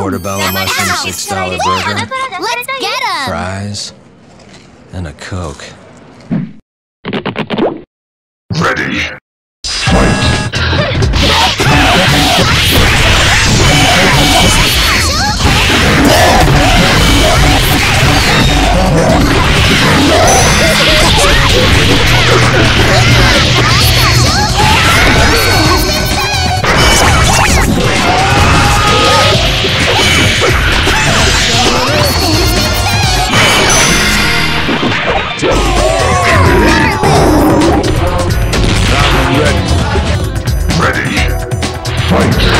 Portobello mushroom, six dollar burger, Let's get him! fries, and a coke. Ready. fight.